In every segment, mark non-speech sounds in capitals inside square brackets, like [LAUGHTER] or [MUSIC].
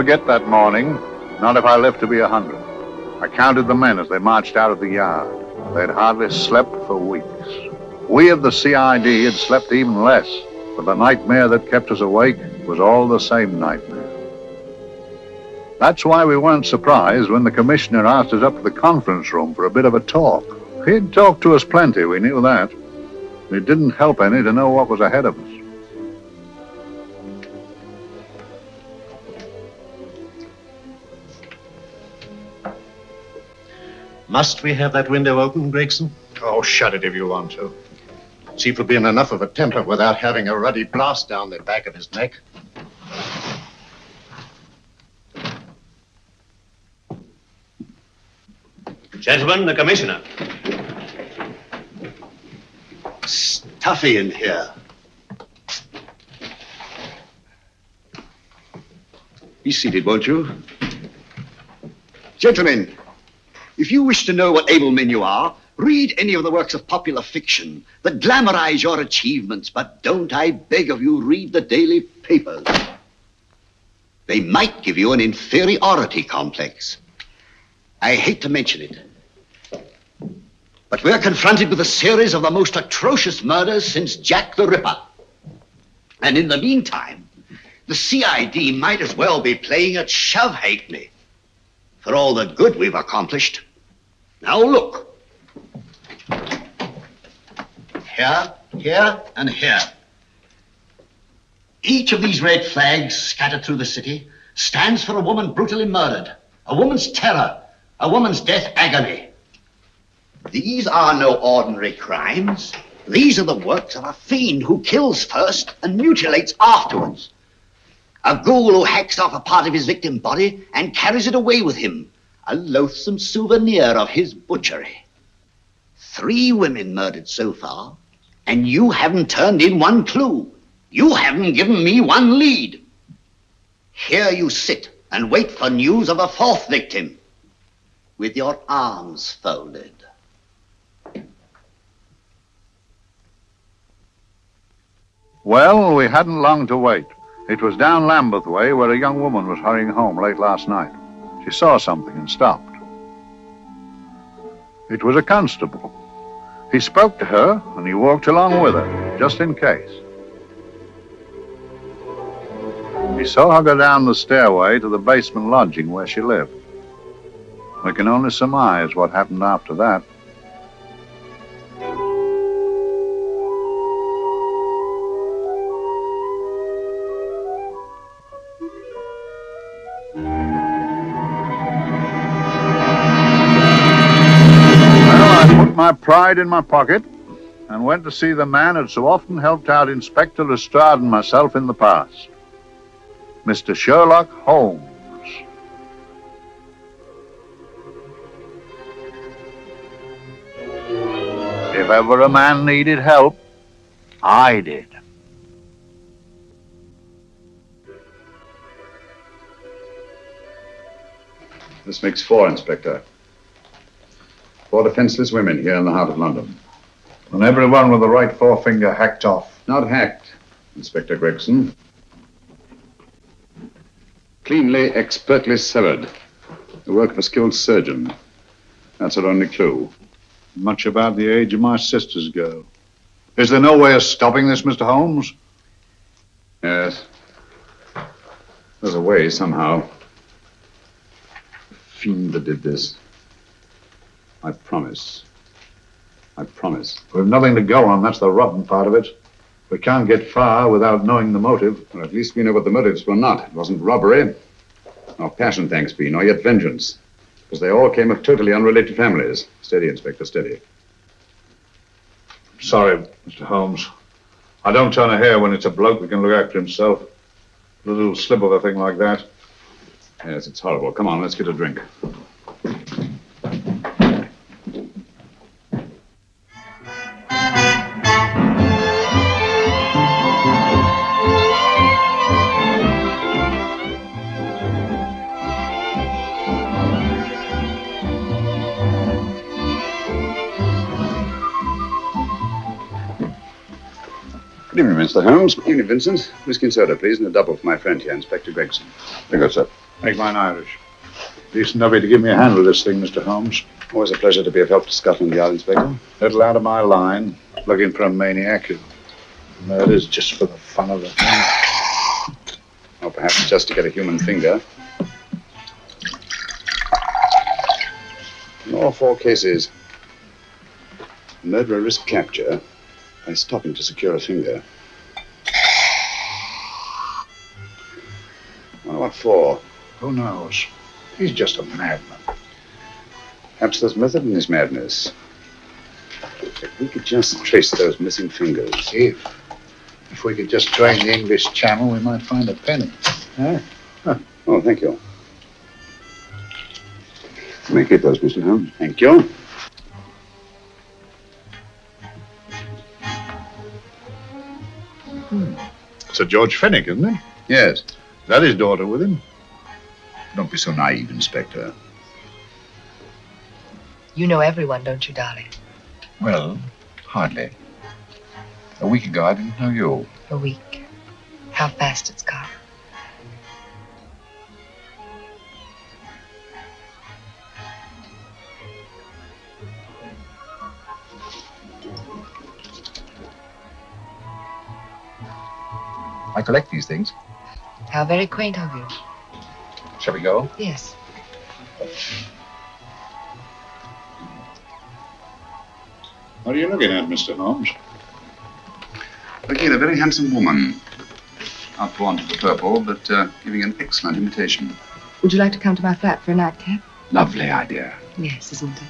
Forget that morning, not if I live to be a hundred. I counted the men as they marched out of the yard. They'd hardly slept for weeks. We of the CID had slept even less, but the nightmare that kept us awake was all the same nightmare. That's why we weren't surprised when the commissioner asked us up to the conference room for a bit of a talk. He'd talked to us plenty, we knew that. It didn't help any to know what was ahead of us. Must we have that window open, Gregson? Oh, shut it if you want to. Chief will be in enough of a temper without having a ruddy blast down the back of his neck. Gentlemen, the commissioner. Stuffy in here. Be seated, won't you? Gentlemen, if you wish to know what able men you are, read any of the works of popular fiction that glamorize your achievements, but don't, I beg of you, read the daily papers. They might give you an inferiority complex. I hate to mention it. But we're confronted with a series of the most atrocious murders since Jack the Ripper. And in the meantime, the CID might as well be playing at shove halfpenny for all the good we've accomplished. Now look. Here, here, and here. Each of these red flags scattered through the city stands for a woman brutally murdered, a woman's terror, a woman's death agony. These are no ordinary crimes. These are the works of a fiend who kills first and mutilates afterwards. A ghoul who hacks off a part of his victim body and carries it away with him, a loathsome souvenir of his butchery. Three women murdered so far, and you haven't turned in one clue. You haven't given me one lead. Here you sit and wait for news of a fourth victim with your arms folded. Well, we hadn't long to wait. It was down Lambeth Way where a young woman was hurrying home late last night. She saw something and stopped. It was a constable. He spoke to her and he walked along with her, just in case. He saw her go down the stairway to the basement lodging where she lived. We can only surmise what happened after that. My pride in my pocket and went to see the man who'd so often helped out Inspector Lestrade and myself in the past, Mr. Sherlock Holmes. If ever a man needed help, I did. This makes four, Inspector. Four defenseless women here in the heart of London. And everyone with the right forefinger hacked off. Not hacked, Inspector Gregson. Cleanly, expertly severed. The work of a skilled surgeon. That's our only clue. Much about the age of my sister's girl. Is there no way of stopping this, Mr. Holmes? Yes. There's a way, somehow. The fiend that did this. I promise. I promise. We've nothing to go on. That's the rotten part of it. We can't get far without knowing the motive. Well, at least we know what the motives were not. It wasn't robbery, nor passion, thanks be, nor yet vengeance. Because they all came of totally unrelated families. Steady, Inspector, steady. Sorry, Mr. Holmes. I don't turn a hair when it's a bloke that can look after himself. A little slip of a thing like that. Yes, it's horrible. Come on, let's get a drink. Good Good evening, Mr. Holmes. Evening, Vincent. Whiskey and soda, please, and a double for my friend here, Inspector Gregson. Very good, sir. Make mine Irish. Decent of you to give me a hand with this thing, Mr. Holmes. Always a pleasure to be of help to Scotland Yard, Inspector. Little out of my line, looking for a maniac who murders just for the fun of it. Or perhaps just to get a human finger. In all four cases, murderer risked capture by stopping to secure a finger. Wonder what for? Who knows? He's just a madman. Perhaps there's method in his madness. If we could just trace those missing fingers. If. If we could just drain the English Channel, we might find a penny. Oh, thank you. May keep those, Mr. Holmes. Thank you. Sir George Fenwick, isn't it? Yes. Is that his daughter with him? Don't be so naive, Inspector. You know everyone, don't you, darling? Well, hardly. A week ago, I didn't know you. A week. How fast it's gone. I collect these things. How very quaint of you. Shall we go? Yes. What are you looking at, Mr. Holmes? Looking at a very handsome woman. Not born to the purple, but uh, giving an excellent imitation. Would you like to come to my flat for a nightcap? Lovely idea. Yes, isn't it?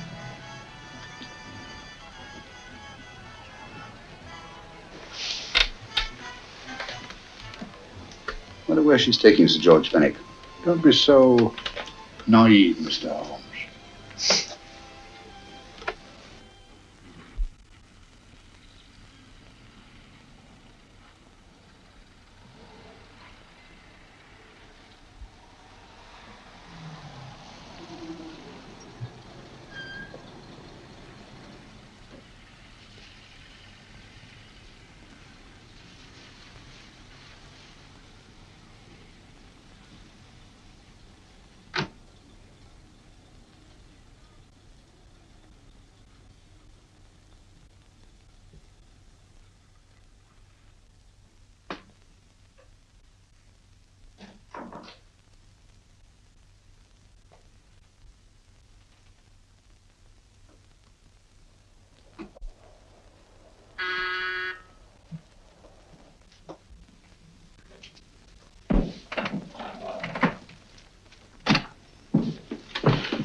Wonder where she's taking Sir George Fenwick. Don't be so naive, Mr. Holmes.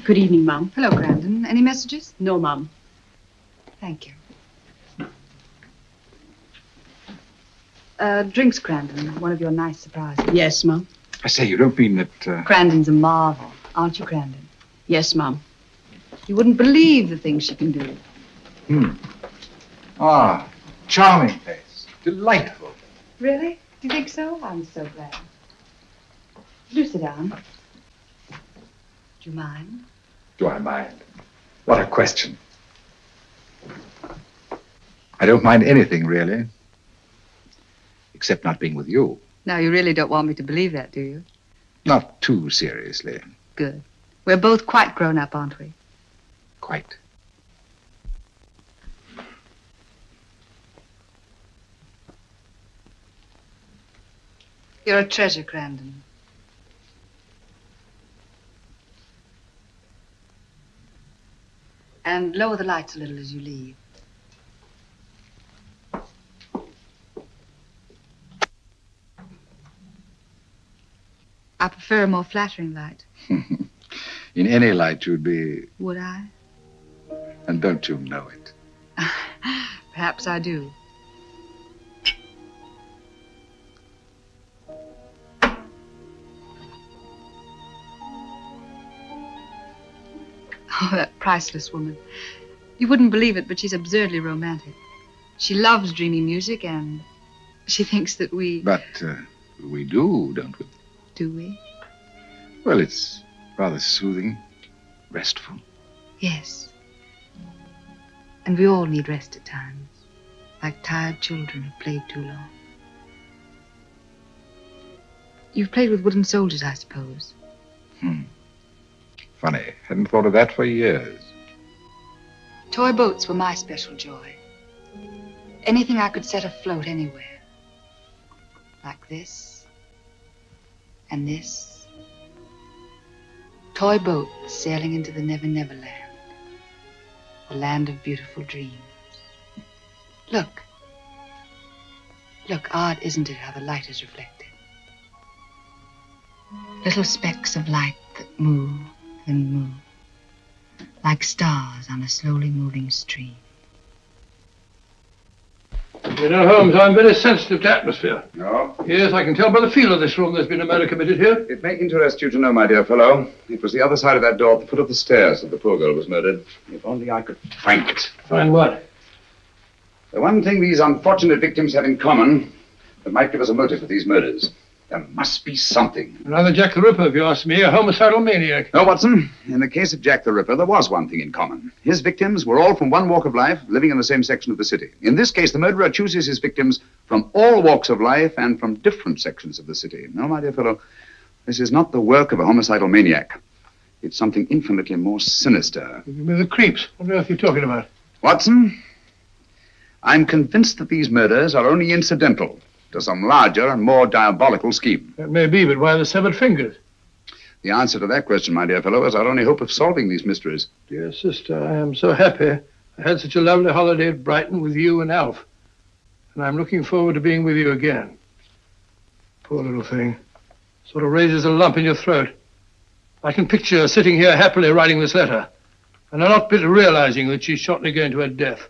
Good evening, Mum. Hello, Crandon. Any messages? No, Mum. Thank you. Uh, drinks, Crandon. One of your nice surprises. Yes, Mum. I say, you don't mean that. Uh... Crandon's a marvel, aren't you, Crandon? Yes, Mum. You wouldn't believe the things she can do. Hmm. Ah, charming place. Delightful. Really? Do you think so? I'm so glad. Do sit down. Do you mind? Do I mind? What a question. I don't mind anything, really. Except not being with you. Now, you really don't want me to believe that, do you? Not too seriously. Good. We're both quite grown up, aren't we? Quite. You're a treasure, Crandon. And lower the lights a little as you leave. I prefer a more flattering light. [LAUGHS] In any light, you'd be. Would I? And don't you know it? [LAUGHS] Perhaps I do. Oh, that priceless woman. You wouldn't believe it, but she's absurdly romantic. She loves dreamy music and she thinks that we. But uh, we do, don't we? Do we? Well, it's rather soothing, restful. Yes. And we all need rest at times. like tired children who've played too long. You've played with wooden soldiers, I suppose. Hmm. Funny. Hadn't thought of that for years. Toy boats were my special joy. Anything I could set afloat anywhere. Like this. And this. Toy boat sailing into the Never Never Land. The land of beautiful dreams. Look. Look, odd, isn't it, how the light is reflected? Little specks of light that move and move like stars on a slowly moving stream. You know, Holmes, I'm very sensitive to atmosphere. No? Yes, I can tell by the feel of this room there's been a murder committed here. It may interest you to know, my dear fellow, it was the other side of that door at the foot of the stairs that the poor girl was murdered. If only I could find it. Find what? The one thing these unfortunate victims have in common that might give us a motive for these murders. There must be something. Another Jack the Ripper, if you ask me, a homicidal maniac. No, Watson. In the case of Jack the Ripper, there was one thing in common. His victims were all from one walk of life, living in the same section of the city. In this case, the murderer chooses his victims from all walks of life and from different sections of the city. No, my dear fellow, this is not the work of a homicidal maniac. It's something infinitely more sinister. Give me the creeps. What on earth are you talking about? Watson, I'm convinced that these murders are only incidental to some larger and more diabolical scheme. That may be, but why the severed fingers? The answer to that question, my dear fellow, is our only hope of solving these mysteries. Dear sister, I am so happy. I had such a lovely holiday at Brighton with you and Alf. And I'm looking forward to being with you again. Poor little thing. Sort of raises a lump in your throat. I can picture her sitting here happily writing this letter. And a not bit realizing that she's shortly going to her death.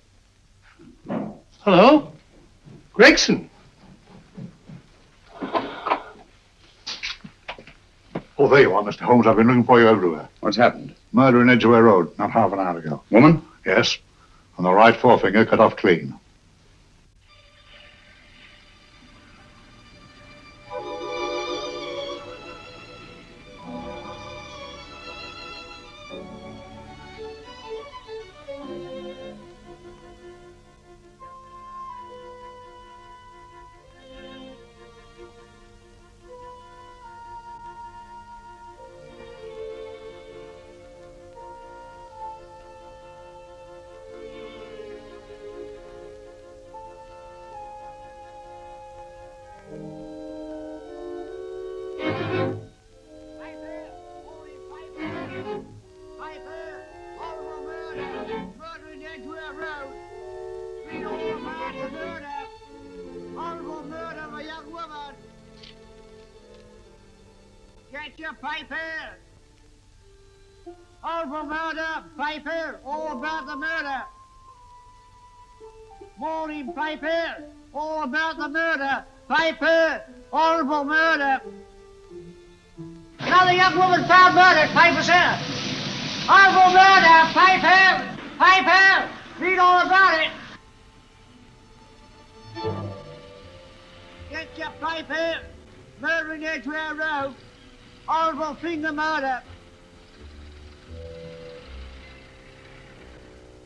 Hello? Gregson. Oh, there you are, Mr. Holmes. I've been looking for you everywhere. What's happened? Murder in Edgware Road, not half an hour ago. Woman? Yes. And the right forefinger cut off clean.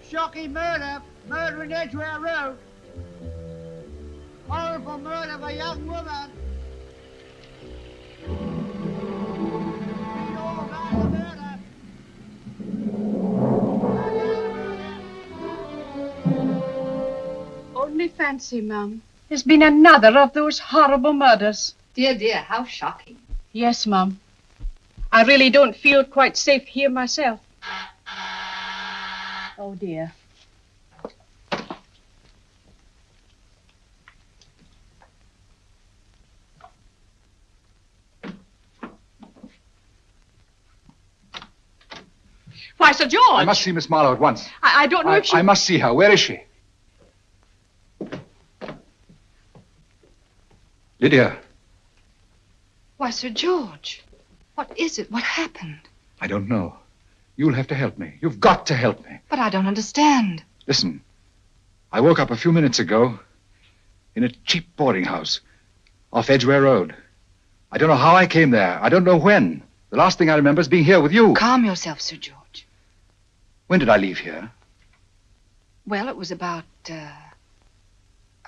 Shocking murder, murder in Edgware Road. Horrible murder of a young woman. Read all about the murder. Only fancy, Mum. There's been another of those horrible murders. Dear, dear, how shocking. Yes, Mum. I really don't feel quite safe here myself. Oh, dear. Why, Sir George! I must see Miss Marlowe at once. I, I don't know I, if she... I must see her. Where is she? Lydia, Why, Sir George, what is it? What happened? I don't know. You'll have to help me. You've got to help me. But I don't understand. Listen, I woke up a few minutes ago in a cheap boarding house off Edgware Road. I don't know how I came there. I don't know when. The last thing I remember is being here with you. Calm yourself, Sir George. When did I leave here? Well, it was about, uh,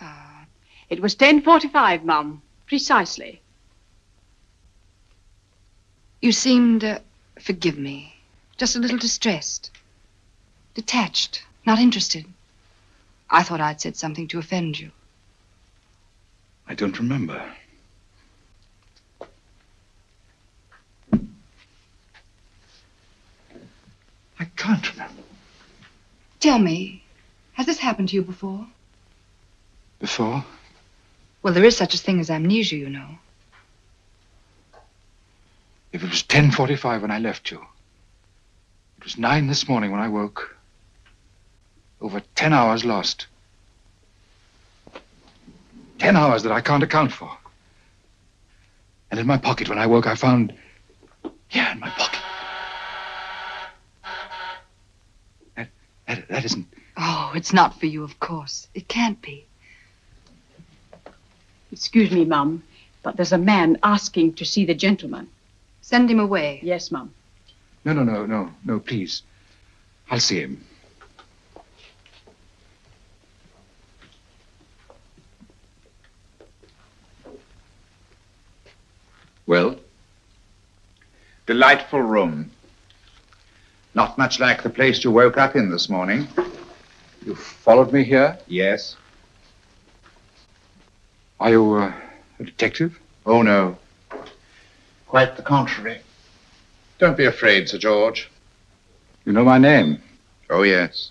Uh, it was 10.45, Mum. Precisely. You seemed, uh, forgive me, just a little distressed. Detached, not interested. I thought I'd said something to offend you. I don't remember. I can't remember. Tell me, has this happened to you before? Before? Well, there is such a thing as amnesia, you know. If it was 10.45 when I left you, it was 9 this morning when I woke. Over 10 hours lost. 10 hours that I can't account for. And in my pocket when I woke, I found... Yeah, in my pocket. That, that, that isn't... Oh, it's not for you, of course. It can't be. Excuse me, Mum, but there's a man asking to see the gentleman. Send him away. Yes, Mum. No, no, no, no, no, please. I'll see him. Well? Delightful room. Not much like the place you woke up in this morning. You followed me here? Yes. Are you uh, a detective? Oh, no. Quite the contrary. Don't be afraid, Sir George. You know my name? Oh, yes.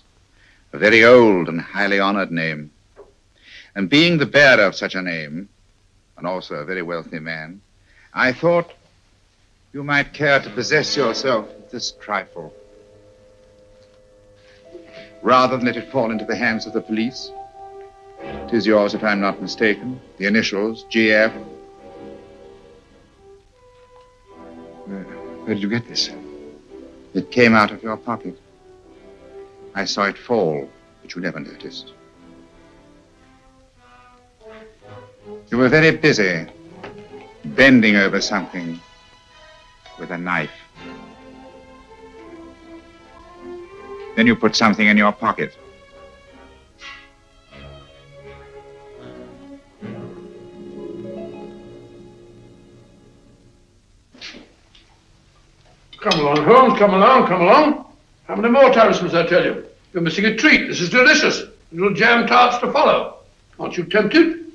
A very old and highly honored name. And being the bearer of such a name, and also a very wealthy man, I thought you might care to possess yourself of this trifle. Rather than let it fall into the hands of the police. It is yours, if I'm not mistaken. The initials, GF. Where, uh, where did you get this? It came out of your pocket. I saw it fall, but you never noticed. You were very busy, bending over something with a knife. Then you put something in your pocket. Come along, Holmes, come along, come along. How many more times must I tell you? You're missing a treat. This is delicious. Little jam tarts to follow. Aren't you tempted?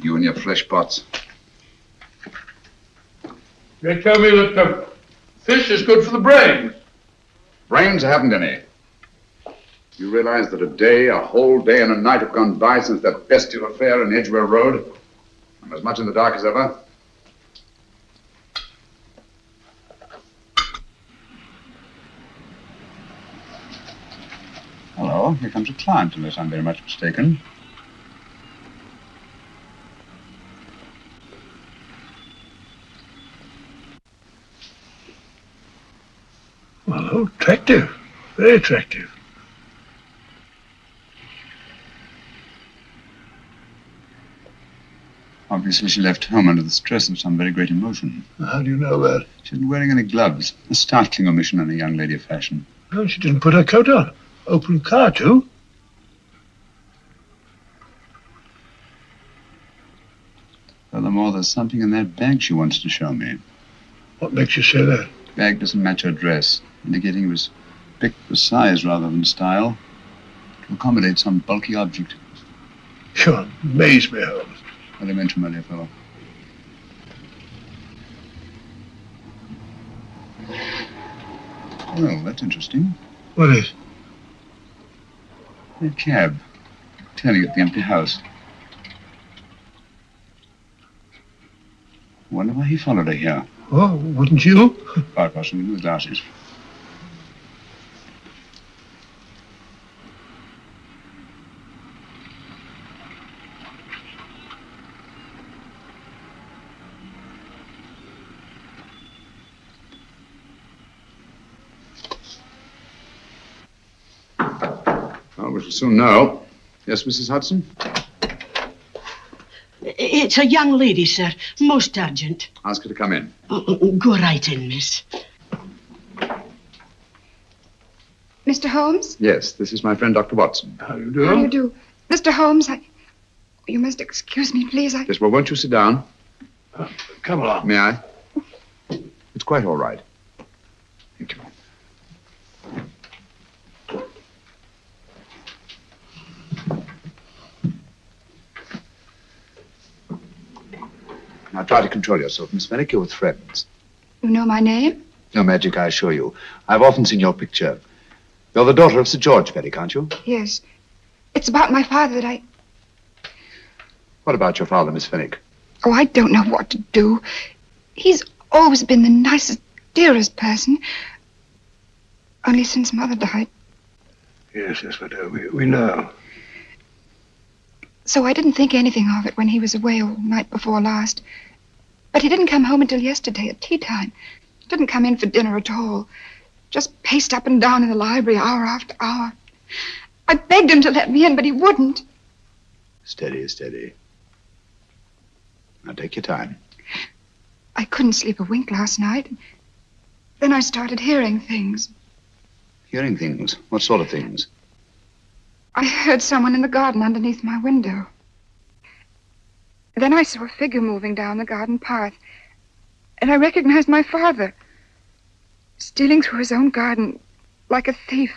You and your flesh pots. They tell me that uh, fish is good for the brain. Brains, haven't any. You realize that a day, a whole day and a night have gone by since that bestial affair in Edgware Road? I'm as much in the dark as ever. Hello, here comes a client, unless I'm very much mistaken. Well, attractive. Very attractive. Obviously, she left home under the stress of some very great emotion. How do you know that? She isn't wearing any gloves. A startling omission in a young lady of fashion. Oh, she didn't put her coat on. Open car, too. Furthermore, there's something in that bag she wants to show me. What makes you say that? Bag doesn't match her dress, indicating it was picked for size rather than style. To accommodate some bulky object. You amaze me, Holmes. What do you mention, my dear fellow? Well, that's interesting. What is? A cab. Turning at the empty house. Wonder why he followed her here. Oh, wouldn't you? Quite possibly with glasses. Well, we shall soon know. Yes, Mrs. Hudson? It's a young lady, sir. Most urgent. Ask her to come in. Go right in, miss. Mr. Mr. Holmes? Yes, this is my friend, Dr. Watson. How do you do? How do you do? Mr. Holmes, I... You must excuse me, please. I... Yes, well, won't you sit down? Uh, come along. May I? It's quite all right. Thank you. Now try to control yourself, Miss Fenwick. You're with friends. You know my name? No magic, I assure you. I've often seen your picture. You're the daughter of Sir George Fenwick, aren't you? Yes. It's about my father that I... What about your father, Miss Fenwick? Oh, I don't know what to do. He's always been the nicest, dearest person. Only since Mother died. Yes, yes, we do. We, we know. So I didn't think anything of it when he was away all night before last. But he didn't come home until yesterday at tea time. Didn't come in for dinner at all. Just paced up and down in the library hour after hour. I begged him to let me in, but he wouldn't. Steady, steady. Now take your time. I couldn't sleep a wink last night. Then I started hearing things. Hearing things. What sort of things? I heard someone in the garden underneath my window. Then I saw a figure moving down the garden path, and I recognized my father, stealing through his own garden like a thief.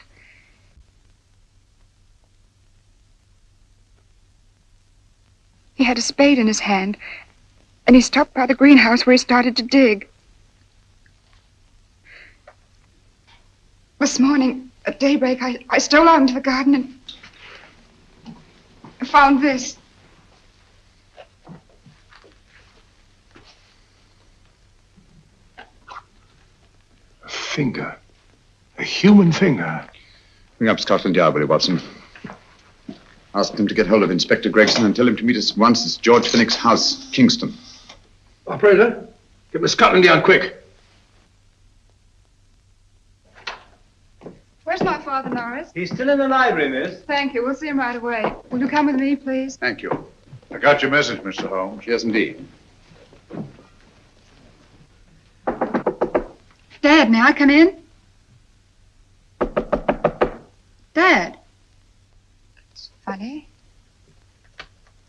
He had a spade in his hand, and he stopped by the greenhouse where he started to dig. This morning, at daybreak, I, I stole out into the garden and found this. A finger. A human finger. Bring up Scotland Yard, will you, Watson? Ask them to get hold of Inspector Gregson and tell him to meet us at once at George Fenwick's house, Kingston. Operator, get me Scotland Yard quick. Where's my father, Norris? He's still in the library, miss. Thank you. We'll see him right away. Will you come with me, please? Thank you. I got your message, Mr. Holmes. Yes, indeed. Dad, may I come in? Dad. It's funny.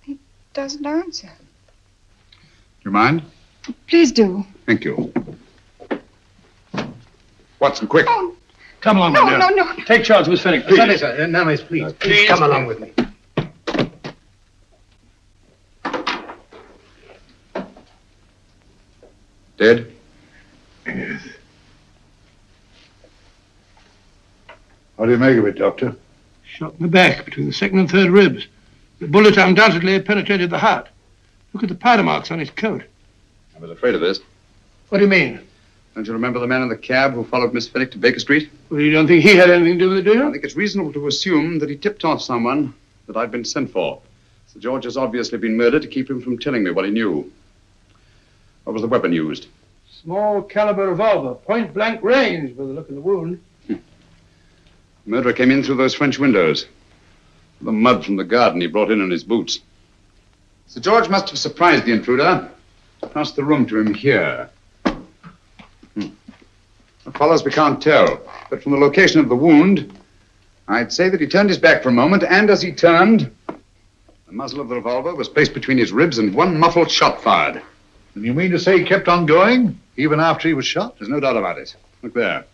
He doesn't answer. You mind? Please do. Thank you. Watson, quick. Oh, Come along, no, my dear. no, no. Take charge, uh, Miss Fenwick, please. Sorry, sir. Now, miss, please. Please come along with me. Dead? Yes. What do you make of it, Doctor? Shot in the back between the second and third ribs. The bullet undoubtedly penetrated the heart. Look at the powder marks on his coat. I was afraid of this. What do you mean? Don't you remember the man in the cab who followed Miss Fenwick to Baker Street? Well, you don't think he had anything to do with it, do you? I think it's reasonable to assume that he tipped off someone that I'd been sent for. Sir George has obviously been murdered to keep him from telling me what he knew. What was the weapon used? Small caliber revolver, point blank range, by the look of the wound. The murderer came in through those French windows. The mud from the garden he brought in on his boots. Sir George must have surprised the intruder. Passed the room to him here. Hmm. What follows, we can't tell. But from the location of the wound, I'd say that he turned his back for a moment, and as he turned, the muzzle of the revolver was placed between his ribs and one muffled shot fired. And you mean to say he kept on going, even after he was shot? There's no doubt about it. Look there.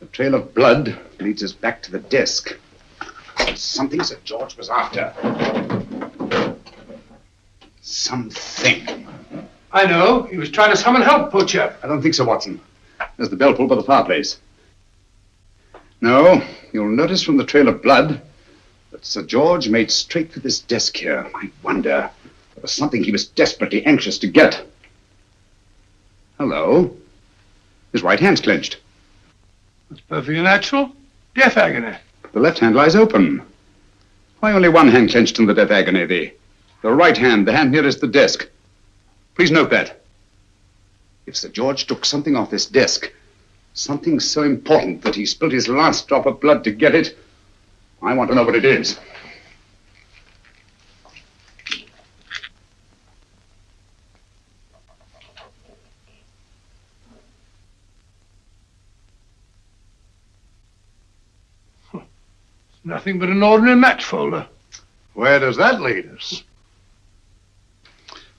The trail of blood leads us back to the desk. Something Sir George was after. Something. I know. He was trying to summon help, poor chap. I don't think so, Watson. There's the bell pull by the fireplace. No, you'll notice from the trail of blood that Sir George made straight for this desk here. I wonder. There was something he was desperately anxious to get. Hello. His right hand's clenched. That's perfectly natural. Death agony. The left hand lies open. Why only one hand clenched in the death agony? The, the right hand, the hand nearest the desk. Please note that. If Sir George took something off this desk, something so important that he spilled his last drop of blood to get it, I want to know what it is. Nothing but an ordinary match folder. Where does that lead us?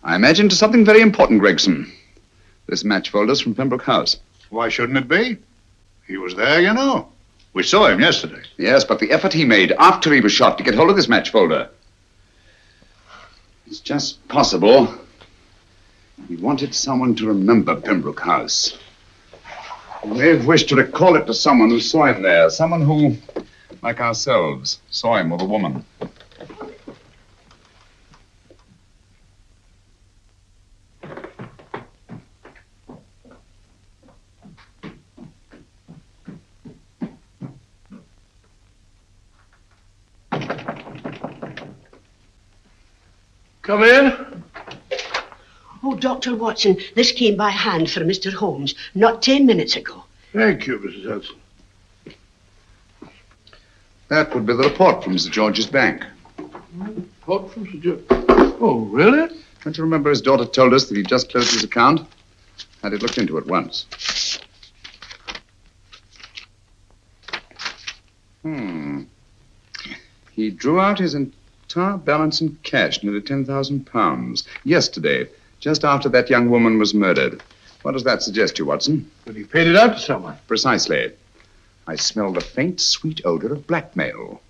I imagine to something very important, Gregson. This match folder's from Pembroke House. Why shouldn't it be? He was there, you know. We saw him yesterday. Yes, but the effort he made after he was shot to get hold of this match folder. It's just possible he wanted someone to remember Pembroke House. He may have wished to recall it to someone who saw him there, someone who, like ourselves, saw him with a woman. Come in. Oh, Dr. Watson, this came by hand for Mr. Holmes not ten minutes ago. Thank you, Mrs. Hudson. That would be the report from Mr. George's bank. Report from Sir George. Oh, really? Don't you remember his daughter told us that he'd just closed his account? Had it looked into at once. Hmm. He drew out his entire balance in cash, nearly ten thousand pounds, yesterday, just after that young woman was murdered. What does that suggest to you, Watson? But he paid it out to someone. Precisely. I smell the faint, sweet odor of blackmail.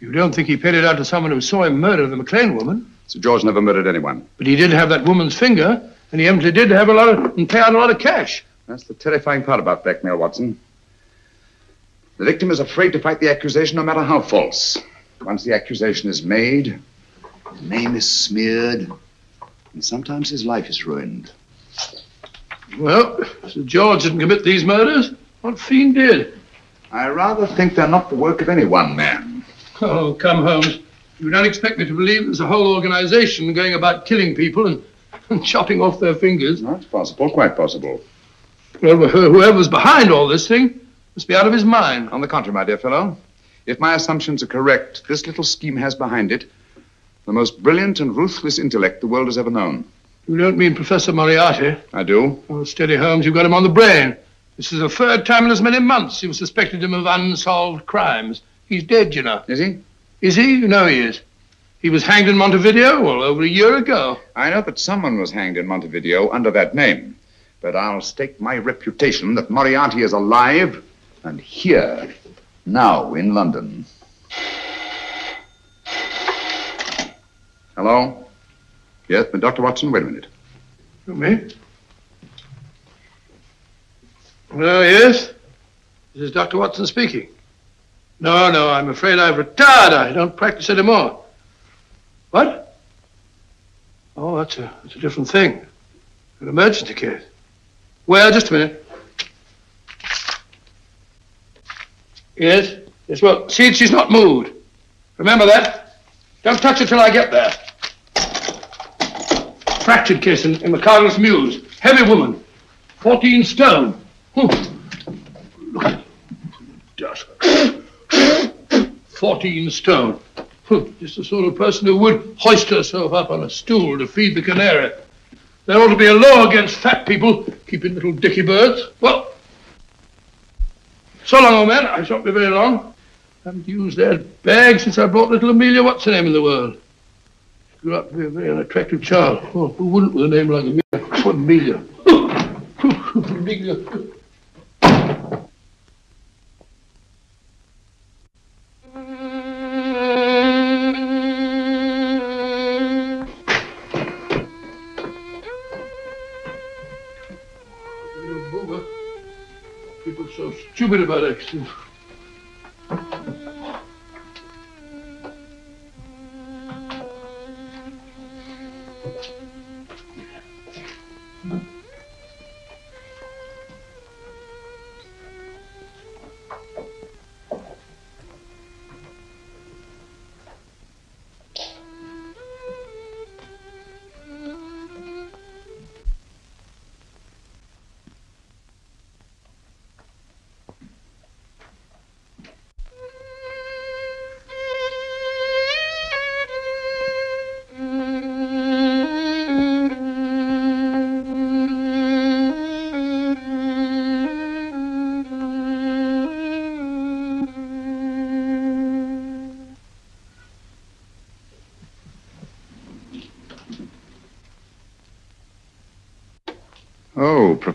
You don't think he paid it out to someone who saw him murder the McLean woman? Sir George never murdered anyone. But he did have that woman's finger, and he evidently did have a lot of and pay out a lot of cash. That's the terrifying part about blackmail, Watson. The victim is afraid to fight the accusation, no matter how false. Once the accusation is made, his name is smeared, and sometimes his life is ruined. Well, Sir George didn't commit these murders. What fiend did? I rather think they're not the work of any one man. Oh, come, Holmes. You don't expect me to believe there's a whole organization going about killing people and, [LAUGHS] and chopping off their fingers. That's possible, quite possible. Well, wh- whoever's behind all this thing must be out of his mind. On the contrary, my dear fellow, if my assumptions are correct, this little scheme has behind it the most brilliant and ruthless intellect the world has ever known. You don't mean Professor Moriarty? I do. Oh, steady, Holmes. You've got him on the brain. This is the third time in as many months you've suspected him of unsolved crimes. He's dead, you know. Is he? Is he? You know he is. He was hanged in Montevideo, well, over a year ago. I know that someone was hanged in Montevideo under that name, but I'll stake my reputation that Moriarty is alive and here, now in London. Hello? Yes, but Dr. Watson, wait a minute. You me? Well, yes. This is Dr. Watson speaking. No, no, I'm afraid I've retired. I don't practice anymore. What? Oh, that's a, that's a different thing. An emergency case. Well, just a minute. Yes? Yes, well, see, she's not moved. Remember that? Don't touch her till I get there. Fractured case in, in McCardle's Mews. Heavy woman. 14 stone. Look at dust. 14 stone. Just the sort of person who would hoist herself up on a stool to feed the canary. There ought to be a law against fat people keeping little dicky birds. Well, so long, old man. I shan't be very long. Haven't used that bag since I brought little Amelia. What's her name in the world? She grew up to be a very unattractive child. Oh, who wouldn't with a name like Amelia? Amelia. Amelia. Stupid about accidents.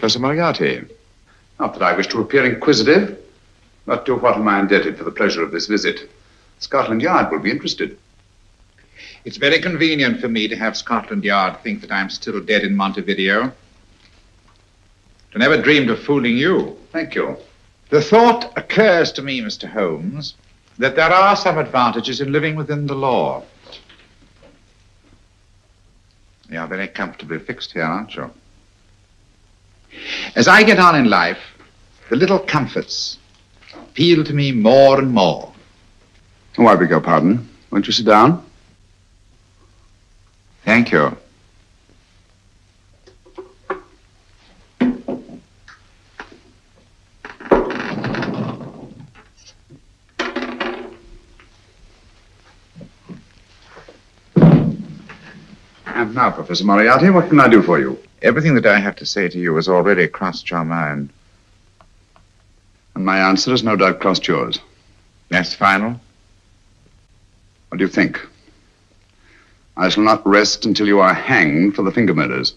Professor Moriarty. Not that I wish to appear inquisitive, but to what am I indebted for the pleasure of this visit? Scotland Yard will be interested. It's very convenient for me to have Scotland Yard think that I'm still dead in Montevideo. I never dreamed of fooling you. Thank you. The thought occurs to me, Mr. Holmes, that there are some advantages in living within the law. You're very comfortably fixed here, aren't you? As I get on in life, the little comforts appeal to me more and more. Oh, I beg your pardon. Won't you sit down? Thank you. And now, Professor Moriarty, what can I do for you? Everything that I have to say to you has already crossed your mind. And my answer has no doubt crossed yours. That's final? What do you think? I shall not rest until you are hanged for the finger murders.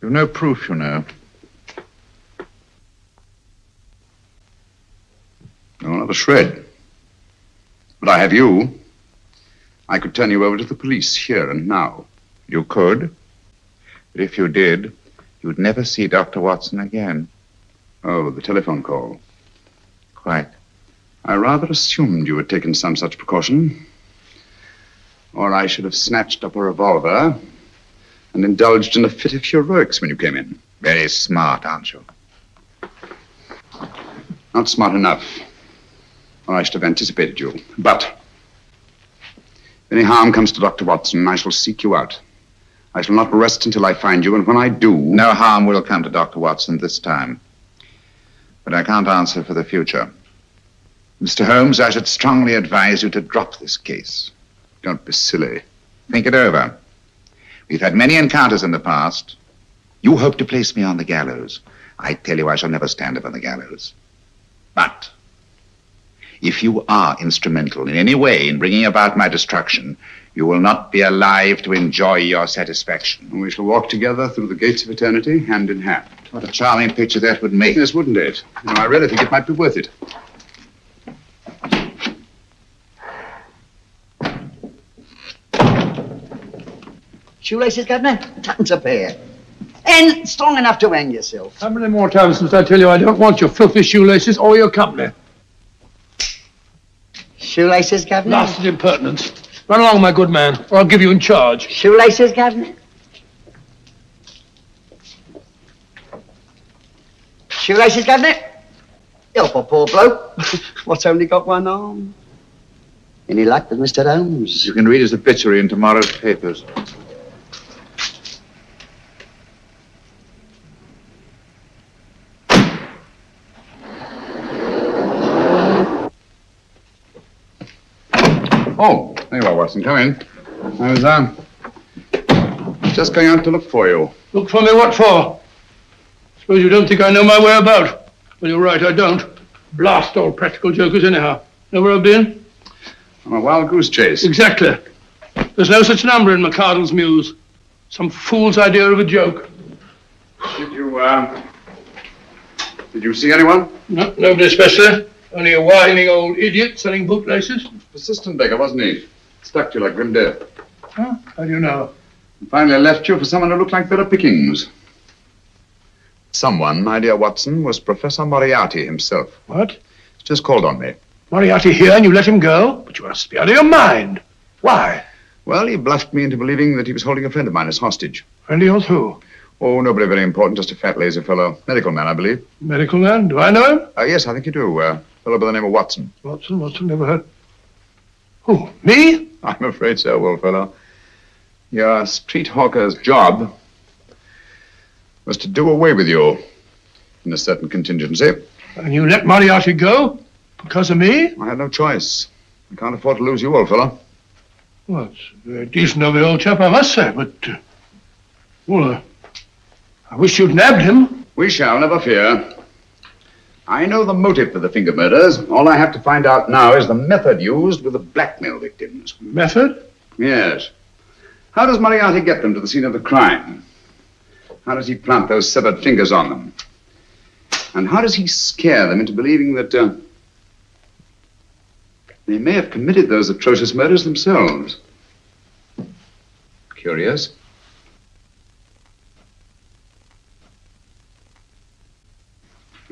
You've no proof, you know. No, not a shred. But I have you. I could turn you over to the police here and now. You could. But if you did, you'd never see Dr. Watson again. Oh, the telephone call. Quite. I rather assumed you had taken some such precaution. Or I should have snatched up a revolver and indulged in a fit of heroics when you came in. Very smart, aren't you? Not smart enough. Or I should have anticipated you. But if any harm comes to Dr. Watson, I shall seek you out. I shall not rest until I find you, and when I do. No harm will come to Dr. Watson this time. But I can't answer for the future. Mr. Holmes, I should strongly advise you to drop this case. Don't be silly. Think it over. We've had many encounters in the past. You hope to place me on the gallows. I tell you, I shall never stand upon the gallows. But if you are instrumental in any way in bringing about my destruction, you will not be alive to enjoy your satisfaction. And we shall walk together through the gates of eternity, hand in hand. What a charming picture that would make. Yes, wouldn't it? You know, I really think it might be worth it. Shoelaces, Governor? Tuppence a pair. And strong enough to hang yourself. How many more times must I tell you I don't want your filthy shoelaces or your company? Shoelaces, Governor? Blasted impertinence. Run along, my good man, or I'll give you in charge. Shoelaces, Governor? Shoelaces, Governor? Help a poor bloke. [LAUGHS] What's only got one arm? Any luck with Mr. Holmes? You can read his obituary in tomorrow's papers. Oh, there you are, Watson. Come in. I was, um, just going out to look for you. Look for me what for? Suppose you don't think I know my way about. Well, you're right, I don't. Blast all practical jokers anyhow. Know where I've been? On a wild goose chase. Exactly. There's no such number in McCardle's Mews. Some fool's idea of a joke. Did you, uh, did you see anyone? No, nobody especially. Only a whining old idiot selling bootlaces. Persistent beggar, wasn't he? Stuck to you like grim death. Huh? How do you know? And finally left you for someone who looked like Better Pickings. Someone, my dear Watson, was Professor Moriarty himself. What? He's Just called on me. Moriarty here and you let him go? But you must be out of your mind. Why? Well, he bluffed me into believing that he was holding a friend of mine as hostage. Friend of yours who? Oh, nobody very important, just a fat, lazy fellow. Medical man, I believe. Medical man? Do I know him? Uh, yes, I think you do. Uh, fellow by the name of Watson. Watson, Watson, never heard. Who? Me? I'm afraid so, old fellow. Your street hawker's job was to do away with you in a certain contingency. And you let Moriarty go? Because of me? I had no choice. I can't afford to lose you, old fellow. Well, it's very decent of the old chap, I must say, but. Uh, well, uh, I wish you'd nabbed him. We shall, never fear. I know the motive for the finger murders. All I have to find out now is the method used with the blackmail victims. Method? Yes. How does Moriarty get them to the scene of the crime? How does he plant those severed fingers on them? And how does he scare them into believing that uh, they may have committed those atrocious murders themselves? Curious.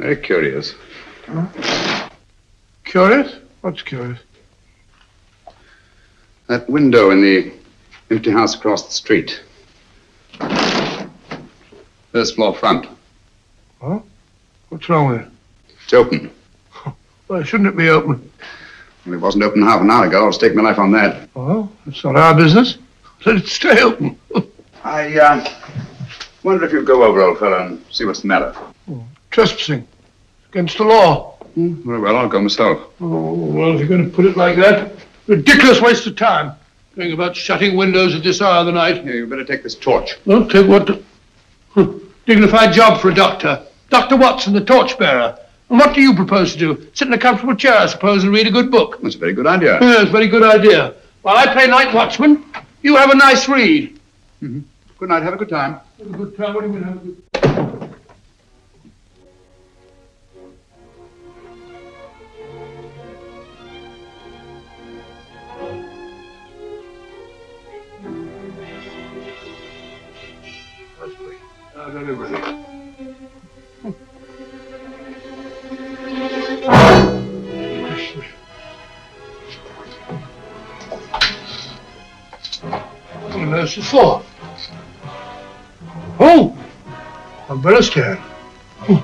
Very curious. Curious? What's curious? That window in the empty house across the street. First floor front. Huh? What's wrong with it? It's open. [LAUGHS] Why shouldn't it be open? Well, it wasn't open half an hour ago. I'll stake my life on that. Oh, it's not our business. [LAUGHS] Let it stay open. I uh, wonder if you'd go over, old fellow, and see what's the matter. Trespassing. Against the law. Very well, I'll go myself. Oh, well, if you're going to put it like that, ridiculous waste of time. Going about shutting windows at this hour of the night. Here, you better take this torch. Well, take what? Dignified job for a doctor. Dr. Watson, the torchbearer. And what do you propose to do? Sit in a comfortable chair, I suppose, and read a good book. That's a very good idea. Yes, very good idea. While I play night watchman, you have a nice read. Mm-hmm. Good night. Have a good time. Have a good time. What do you mean, have a good What on earth's it for? Oh! Umbrella stand. Hmm.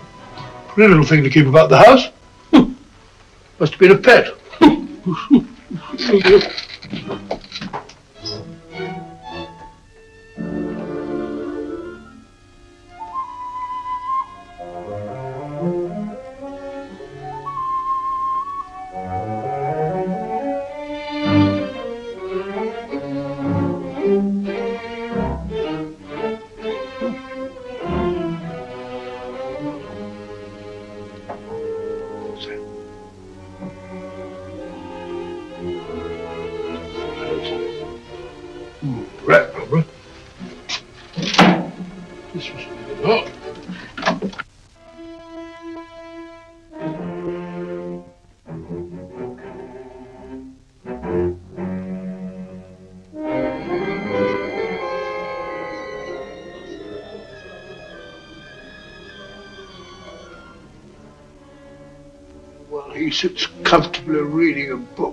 Pretty little thing to keep about the house. Hmm. Must have been a pet. Sits comfortably reading a book.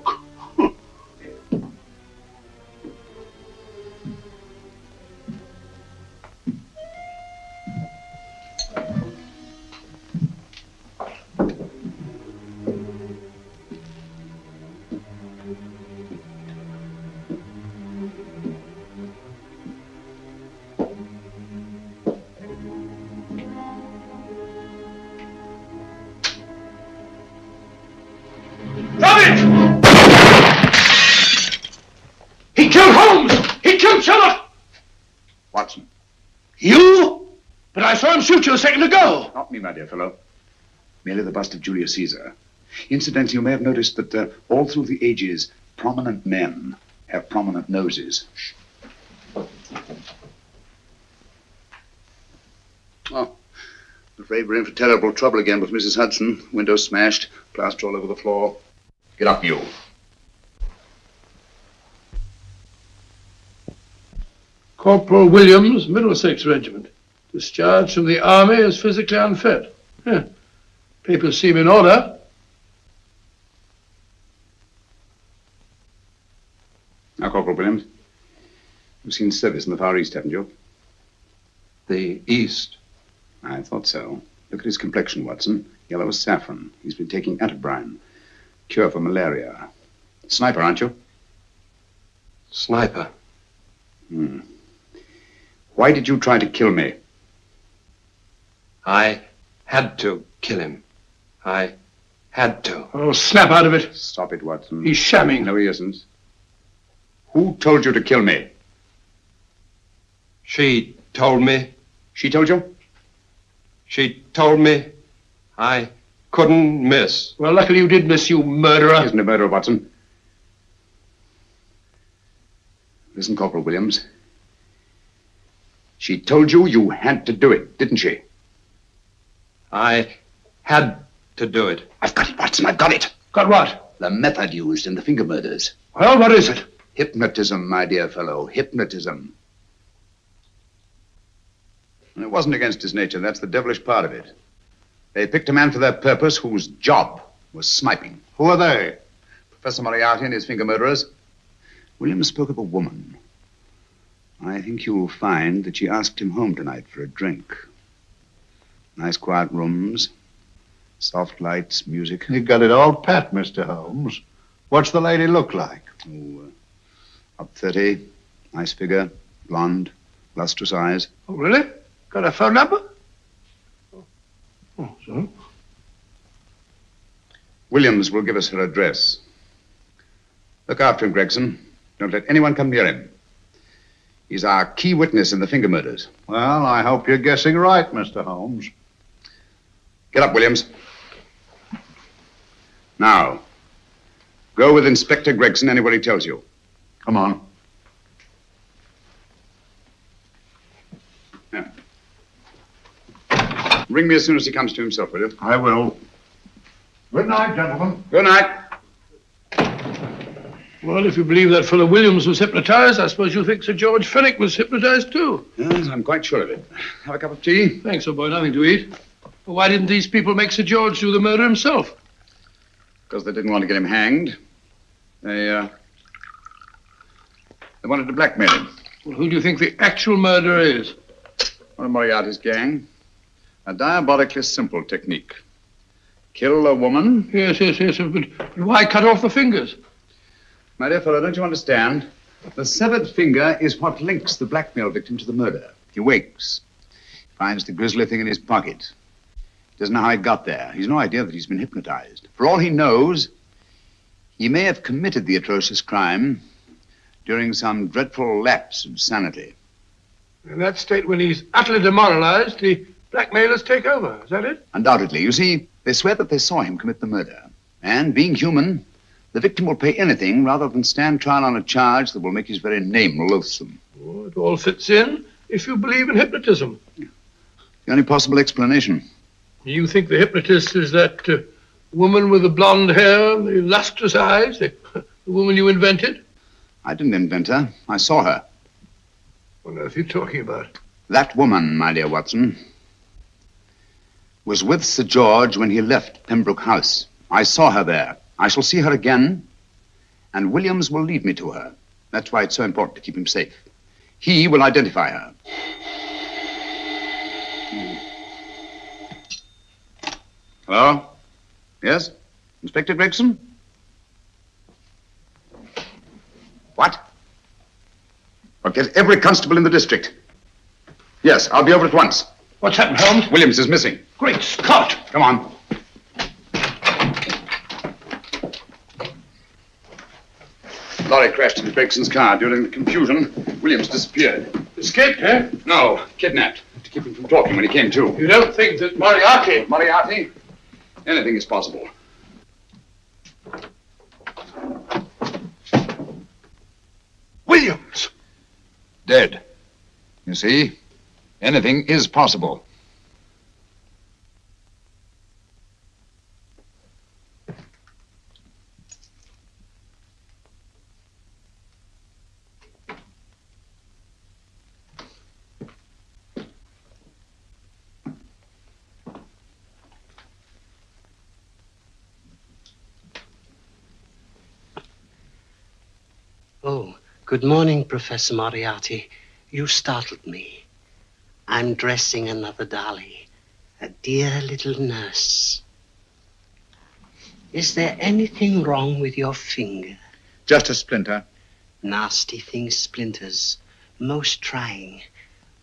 You a second ago. Not me, my dear fellow. Merely the bust of Julius Caesar. Incidentally, you may have noticed that uh, all through the ages, prominent men have prominent noses. Oh. I'm afraid we're in for terrible trouble again with Mrs. Hudson. Window smashed, plaster all over the floor. Get up, you. Corporal Williams, Middlesex Regiment. Discharged from the army as physically unfit. Yeah. Papers seem in order. Now, Corporal Williams, you've seen service in the Far East, haven't you? The East? I thought so. Look at his complexion, Watson. Yellow as saffron. He's been taking atabrine. Cure for malaria. Sniper, aren't you? Sniper. Hmm. Why did you try to kill me? I had to kill him. I had to. Oh, snap out of it. Stop it, Watson. He's shamming. No, he isn't. Who told you to kill me? She told me. She told you? She told me I couldn't miss. Well, luckily you did miss, you murderer. He Isn't a murderer, Watson. Listen, Corporal Williams. She told you you had to do it, didn't she? I had to do it. I've got it, Watson. I've got it. Got what? The method used in the finger murders. Well, what is it? Hypnotism, my dear fellow. Hypnotism. And it wasn't against his nature. That's the devilish part of it. They picked a man for their purpose whose job was sniping. Who are they? Professor Moriarty and his finger murderers. Williams spoke of a woman. I think you'll find that she asked him home tonight for a drink. Nice quiet rooms, soft lights, music. You've got it all pat, Mr. Holmes. What's the lady look like? Oh, uh, up 30, nice figure, blonde, lustrous eyes. Oh, really? Got a phone number? Oh, so? Williams will give us her address. Look after him, Gregson. Don't let anyone come near him. He's our key witness in the finger murders. Well, I hope you're guessing right, Mr. Holmes. Get up, Williams. Now, go with Inspector Gregson anywhere he tells you. Come on. Yeah. Ring me as soon as he comes to himself, will you? I will. Good night, gentlemen. Good night. Well, if you believe that fellow Williams was hypnotized, I suppose you think Sir George Fenwick was hypnotized too. Yes, I'm quite sure of it. Have a cup of tea? Thanks, old boy. Nothing to eat. Why didn't these people make Sir George do the murder himself? Because they didn't want to get him hanged. They, uh, they wanted to blackmail him. Well, who do you think the actual murderer is? One of Moriarty's gang. A diabolically simple technique. Kill a woman. Yes, yes, yes. But, but why cut off the fingers? My dear fellow, don't you understand? The severed finger is what links the blackmail victim to the murder. He wakes, finds the grisly thing in his pocket. Doesn't know how it got there. He's no idea that he's been hypnotized. For all he knows, he may have committed the atrocious crime during some dreadful lapse of sanity. In that state, when he's utterly demoralized, the blackmailers take over. Is that it? Undoubtedly. You see, they swear that they saw him commit the murder. And being human, the victim will pay anything rather than stand trial on a charge that will make his very name loathsome. Oh, it all fits in if you believe in hypnotism. The only possible explanation. You think the hypnotist is that uh, woman with the blonde hair, the lustrous eyes, the, the woman you invented? I didn't invent her. I saw her. What on earth are you talking about? That woman, my dear Watson, was with Sir George when he left Pembroke House. I saw her there. I shall see her again, and Williams will lead me to her. That's why it's so important to keep him safe. He will identify her. Hello? Yes? Inspector Gregson? What? I'll get every constable in the district. Yes, I'll be over at once. What's happened, Holmes? Williams is missing. Great Scott! Come on. Lorry crashed into Gregson's car. During the confusion, Williams disappeared. Escaped, eh? No, kidnapped. To keep him from talking when he came to. You don't think that Moriarty... Moriarty? Anything is possible. Williams! Dead. You see, anything is possible. Oh, good morning, Professor Moriarty. You startled me. I'm dressing another dolly, a dear little nurse. Is there anything wrong with your finger? Just a splinter. Nasty thing, splinters. Most trying.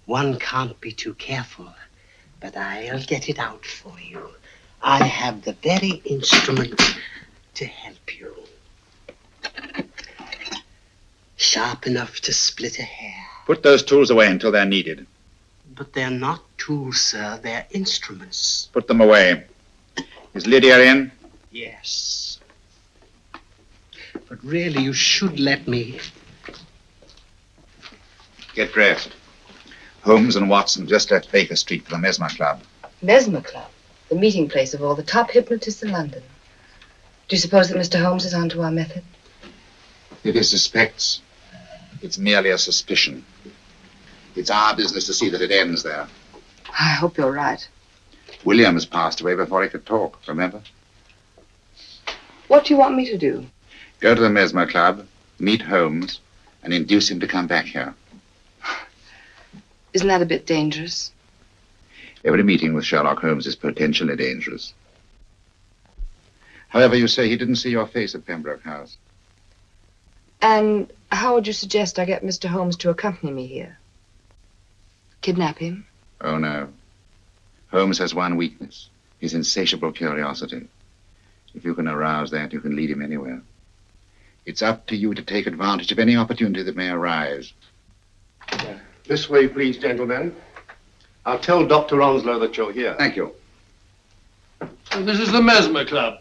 One can't be too careful. But I'll get it out for you. I have the very instrument to help you. Sharp enough to split a hair. Put those tools away until they're needed. But they're not tools, sir. They're instruments. Put them away. Is Lydia in? Yes. But really, you should let me. Get dressed. Holmes and Watson just left Baker Street for the Mesmer Club. Mesmer Club, the meeting place of all the top hypnotists in London. Do you suppose that Mr. Holmes is onto our method? If he suspects, it's merely a suspicion. It's our business to see that it ends there. I hope you're right. William has passed away before he could talk, remember? What do you want me to do? Go to the Mesmer Club, meet Holmes, and induce him to come back here. Isn't that a bit dangerous? Every meeting with Sherlock Holmes is potentially dangerous. However, you say he didn't see your face at Pembroke House. And how would you suggest I get Mr. Holmes to accompany me here? Kidnap him? Oh, no. Holmes has one weakness his insatiable curiosity. If you can arouse that, you can lead him anywhere. It's up to you to take advantage of any opportunity that may arise. This way, please, gentlemen. I'll tell Dr. Onslow that you're here. Thank you. So this is the Mesmer Club.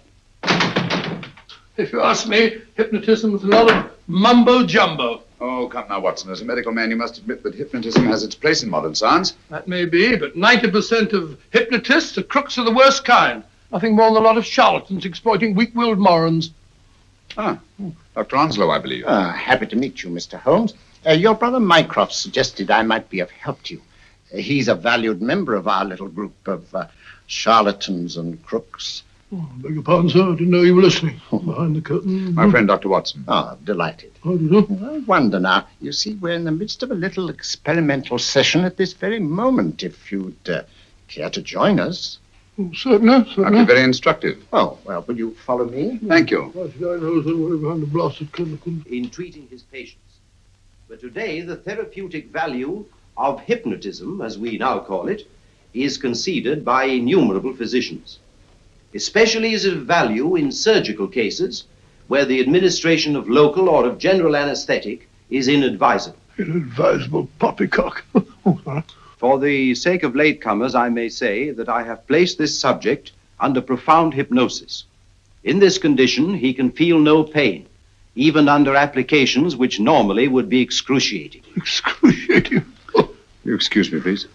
If you ask me, hypnotism is a lot of mumbo jumbo. Oh, come now, Watson. As a medical man, you must admit that hypnotism has its place in modern science. That may be, but 90% of hypnotists are crooks of the worst kind. Nothing more than a lot of charlatans exploiting weak-willed morons. Ah, Dr. Onslow, I believe. Ah, happy to meet you, Mr. Holmes. Uh, your brother Mycroft suggested I might be of help to you. Uh, he's a valued member of our little group of uh, charlatans and crooks. Oh, beg your pardon, sir. I didn't know you were listening. Behind the curtain. My friend, Dr. Watson. Ah, delighted. How do you know? I wonder now. You see, we're in the midst of a little experimental session at this very moment. If you'd uh, care to join us. Oh, certainly, That'd certainly. be very instructive. Oh, well, will you follow me? Thank you. I know that behind the blasted curtain? in treating his patients. But today, the therapeutic value of hypnotism, as we now call it, is conceded by innumerable physicians. Especially is it of value in surgical cases where the administration of local or of general anesthetic is inadvisable. Inadvisable poppycock. [LAUGHS] For the sake of latecomers, I may say that I have placed this subject under profound hypnosis. In this condition, he can feel no pain, even under applications which normally would be excruciating. Excruciating. You excuse me, please.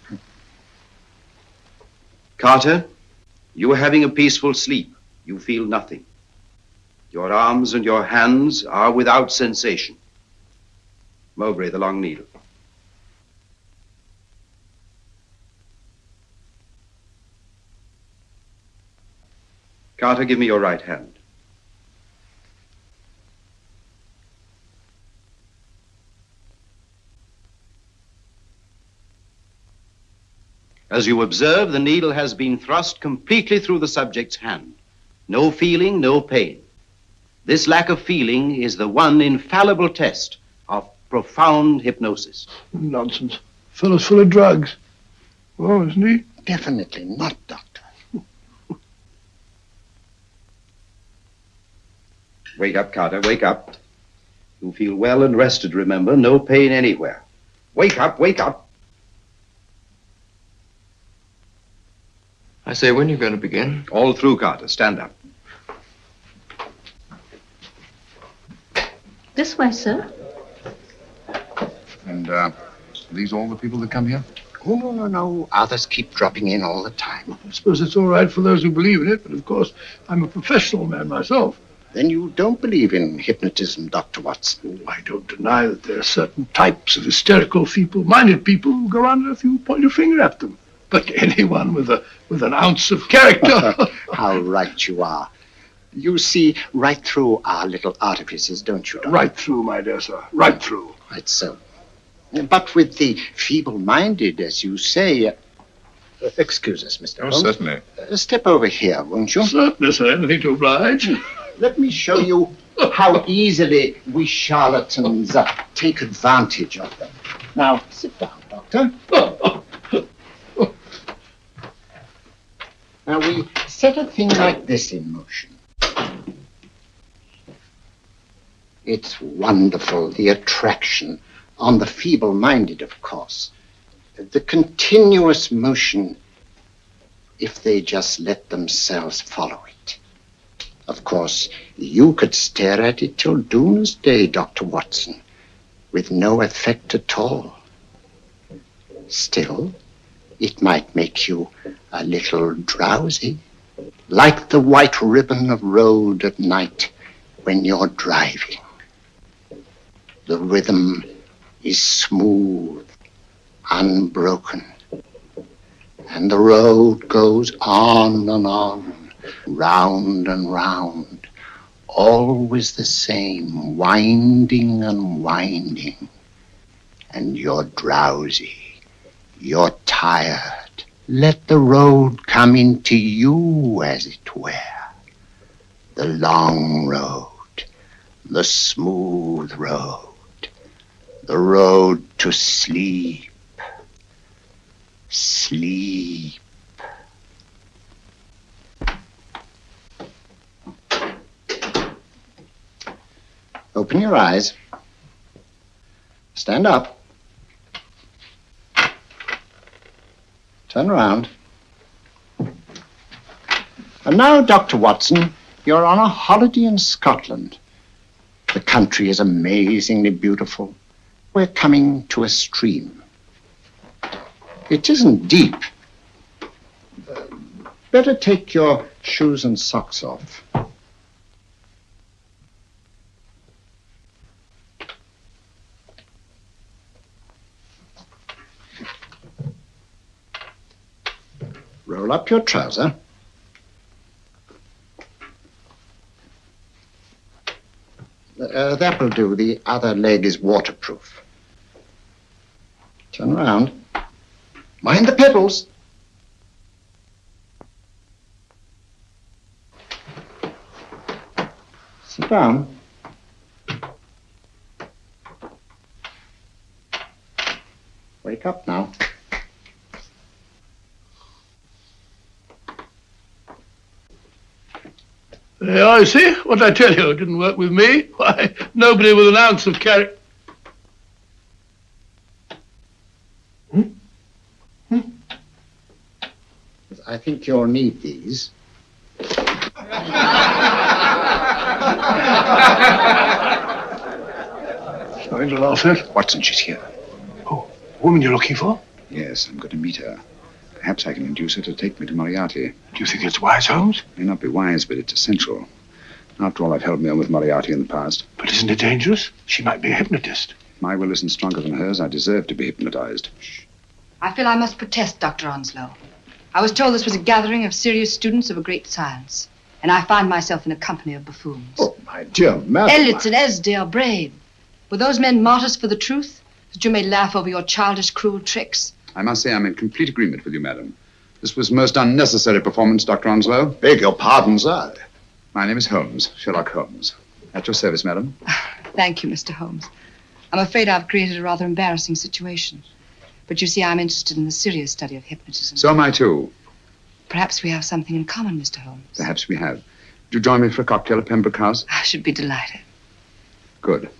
Carter, you are having a peaceful sleep. You feel nothing. Your arms and your hands are without sensation. Mowbray, the long needle. Carter, give me your right hand. As you observe, the needle has been thrust completely through the subject's hand. No feeling, no pain. This lack of feeling is the one infallible test of profound hypnosis. Nonsense. Fellow's full of drugs. Oh, isn't he? Definitely not, Doctor. [LAUGHS] Wake up, Carter, wake up. You feel well and rested, remember. No pain anywhere. Wake up, wake up. I say, when are you going to begin? All through, Carter. Stand up. This way, sir. And, uh, are these all the people that come here? Oh, no, no, no. Others keep dropping in all the time. I suppose it's all right for those who believe in it, but of course, I'm a professional man myself. Then you don't believe in hypnotism, Dr. Watson. I don't deny that there are certain types of hysterical, feeble-minded people who go under if you point your finger at them. [LAUGHS] But anyone with a with an ounce of character. [LAUGHS] How right you are. You see right through our little artifices, don't you, Doctor? right through, my dear sir. Right through. Right so. But with the feeble-minded, as you say... Uh, excuse us, Mr. Oh, Holmes. certainly. Uh, step over here, won't you? Certainly, sir. Anything to oblige. Let me show you how easily we charlatans uh, take advantage of them. Now, sit down, Doctor. Now, we set a thing like this in motion. It's wonderful, the attraction on the feeble minded, of course. The continuous motion, if they just let themselves follow it. Of course, you could stare at it till doomsday, Dr. Watson, with no effect at all. Still, it might make you a little drowsy, like the white ribbon of road at night when you're driving. The rhythm is smooth, unbroken, and the road goes on and on, round and round, always the same, winding and winding. And you're drowsy, you're tired. Let the road come into you, as it were. The long road, the smooth road, the road to sleep. Sleep. Open your eyes. Stand up. Turn around. And now, Dr. Watson, you're on a holiday in Scotland. The country is amazingly beautiful. We're coming to a stream. It isn't deep. Uh, better take your shoes and socks off. Roll up your trouser. Uh, that will do. The other leg is waterproof. Turn around. Mind the pedals. Sit down. Wake up now. There, I see. What did I tell you, it didn't work with me. [LAUGHS] Why, nobody with an ounce of character. Hmm? Hmm? I think you'll need these. Something to laugh at? Watson, she's here. Oh, woman you're looking for? Yes, I'm going to meet her. Perhaps I can induce her to take me to Moriarty. Do you think it's wise, Holmes? It May not be wise, but it's essential. After all, I've held me on with Moriarty in the past. But isn't it dangerous? She might be a hypnotist. My will isn't stronger than hers. I deserve to be hypnotized. I feel I must protest, Dr. Onslow. I was told this was a gathering of serious students of a great science, and I find myself in a company of buffoons. Oh, my dear madam. Elliotson and Esdaile brave. Were those men martyrs for the truth? That you may laugh over your childish, cruel tricks? I must say I'm in complete agreement with you, madam. This was most unnecessary performance, Dr. Onslow. Beg your pardon, sir. My name is Holmes, Sherlock Holmes. At your service, madam. Ah, thank you, Mr. Holmes. I'm afraid I've created a rather embarrassing situation. But you see, I'm interested in the serious study of hypnotism. So am I, too. Perhaps we have something in common, Mr. Holmes. Perhaps we have. Would you join me for a cocktail at Pembroke House? I should be delighted. Good.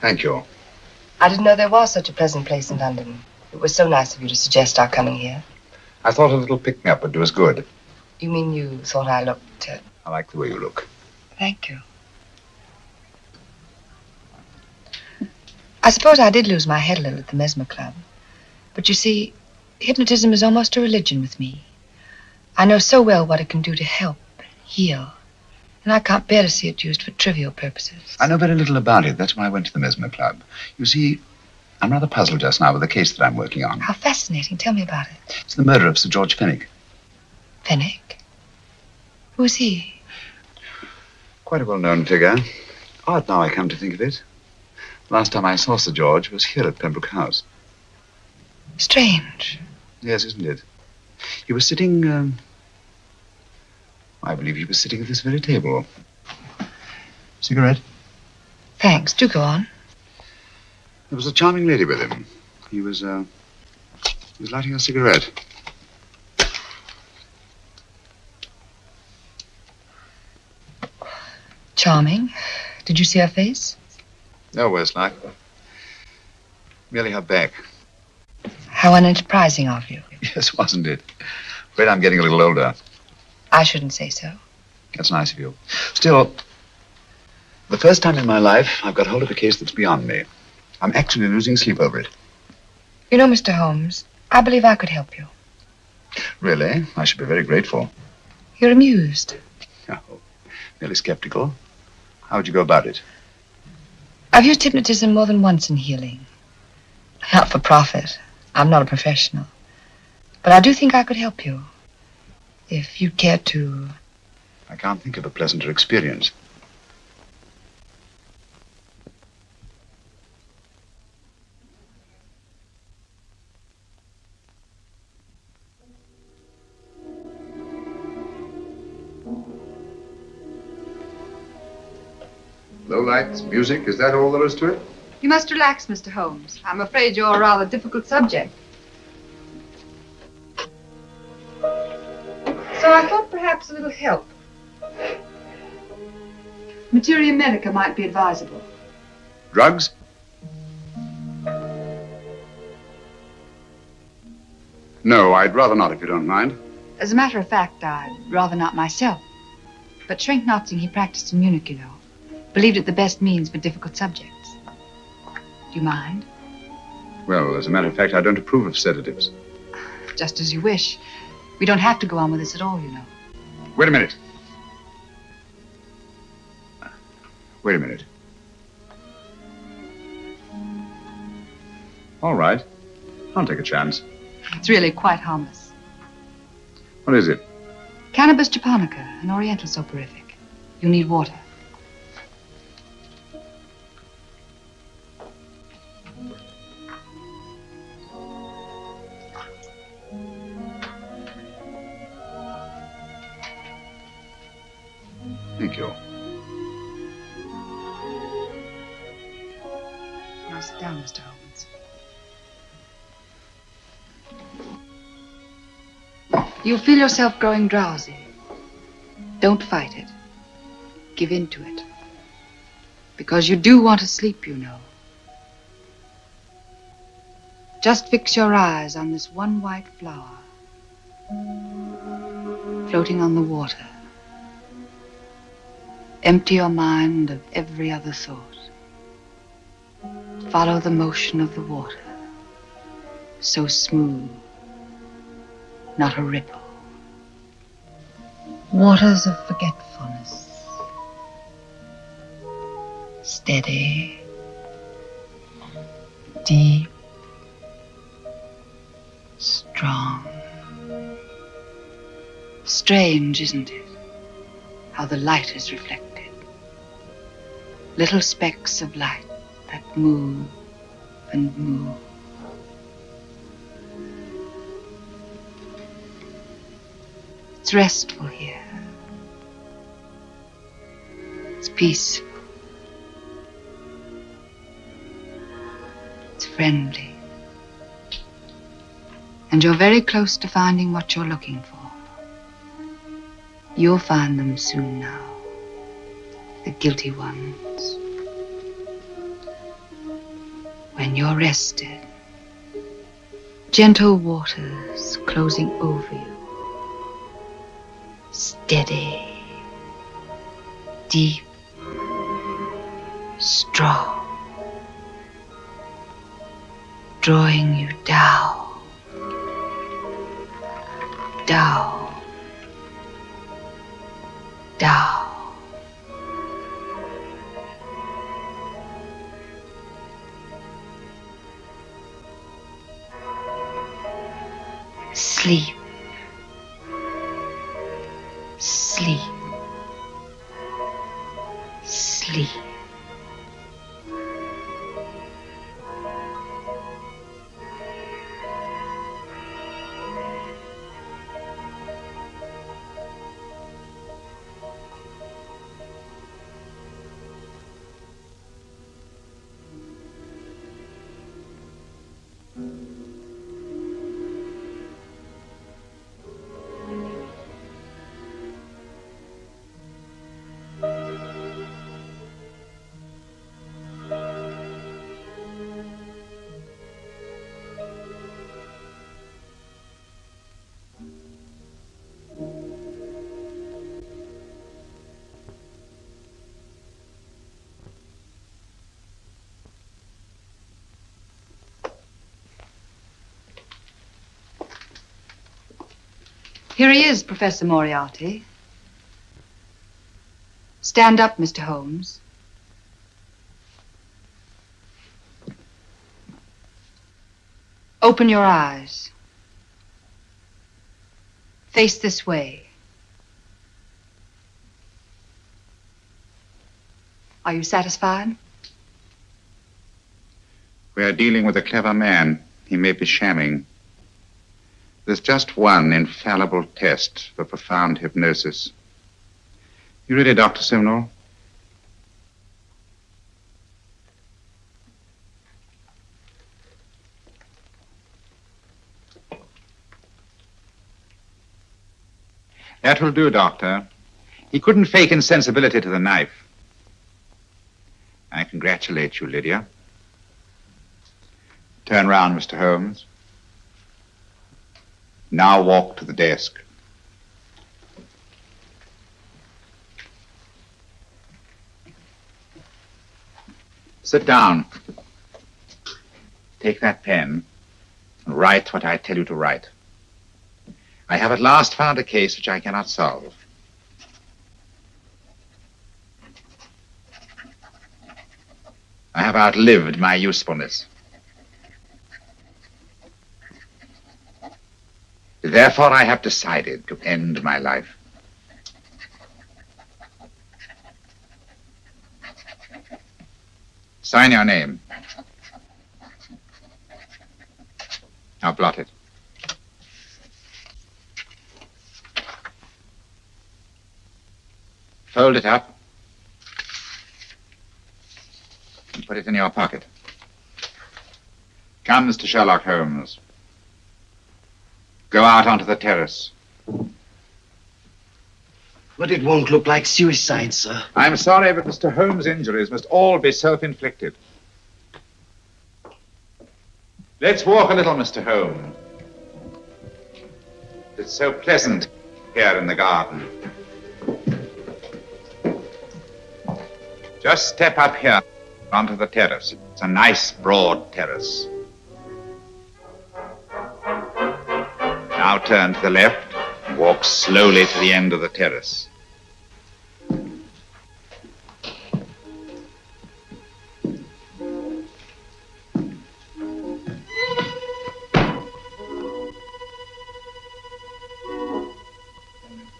Thank you. I didn't know there was such a pleasant place in London. It was so nice of you to suggest our coming here. I thought a little pick me up would do us good. You mean you thought I looked. Uh... I like the way you look. Thank you. I suppose I did lose my head a little at the Mesmer Club. But you see, hypnotism is almost a religion with me. I know so well what it can do to help, heal. And I can't bear to see it used for trivial purposes. I know very little about it. That's why I went to the Mesmer Club. You see, I'm rather puzzled just now with the case that I'm working on. How fascinating. Tell me about it. It's the murder of Sir George Fenwick. Fenwick? Who's he? Quite a well-known figure. Odd now I come to think of it. Last time I saw Sir George was here at Pembroke House. Strange. Yes, isn't it? He was sitting, um, I believe he was sitting at this very table. Cigarette? Thanks. Do go on. There was a charming lady with him. He was, uh, he was lighting a cigarette. Charming. Did you see her face? No, Westlock. Merely her back. How unenterprising of you. Yes, wasn't it? Afraid I'm getting a little older. I shouldn't say so. That's nice of you. Still, the first time in my life, I've got hold of a case that's beyond me. I'm actually losing sleep over it. You know, Mr. Holmes, I believe I could help you. Really? I should be very grateful. You're amused. Oh, merely skeptical. How would you go about it? I've used hypnotism more than once in healing. Not for profit. I'm not a professional. But I do think I could help you. If you'd care to. I can't think of a pleasanter experience. Low lights, music, is that all there is to it? You must relax, Mr. Holmes. I'm afraid you're a rather difficult subject. So I thought perhaps a little help. Materia medica might be advisable. Drugs? No, I'd rather not, if you don't mind. As a matter of fact, I'd rather not myself. But Schrenck-Notzing, he practiced in Munich, you know. Believed it the best means for difficult subjects. Do you mind? Well, as a matter of fact, I don't approve of sedatives. Just as you wish. We don't have to go on with this at all, you know. Wait a minute. Wait a minute. All right. I'll take a chance. It's really quite harmless. What is it? Cannabis japonica, an oriental soporific. You need water. Now sit down, Mr. Holmes. You feel yourself growing drowsy. Don't fight it. Give in to it. Because you do want to sleep, you know. Just fix your eyes on this one white flower floating on the water. Empty your mind of every other thought. Follow the motion of the water. So smooth, not a ripple. Waters of forgetfulness. Steady, deep, strong. Strange, isn't it? How the light is reflected. Little specks of light that move and move. It's restful here. It's peaceful. It's friendly. And you're very close to finding what you're looking for. You'll find them soon now. The guilty ones. When you're rested, gentle waters closing over you. Steady, deep, strong. Drawing you down, down. Sleep. Here he is, Professor Moriarty. Stand up, Mr. Holmes. Open your eyes. Face this way. Are you satisfied? We are dealing with a clever man. He may be shamming. There's just one infallible test for profound hypnosis. You ready, Dr. Simnel? That will do, Doctor. He couldn't fake insensibility to the knife. I congratulate you, Lydia. Turn round, Mr. Holmes. Now walk to the desk. Sit down. Take that pen and write what I tell you to write. I have at last found a case which I cannot solve. I have outlived my usefulness. Therefore, I have decided to end my life. Sign your name. Now blot it. Fold it up and put it in your pocket. Come, Mr. Sherlock Holmes. Go out onto the terrace. But it won't look like suicide, sir. I'm sorry, but Mr. Holmes' injuries must all be self-inflicted. Let's walk a little, Mr. Holmes. It's so pleasant here in the garden. Just step up here onto the terrace. It's a nice, broad terrace. Now turn to the left and walk slowly to the end of the terrace.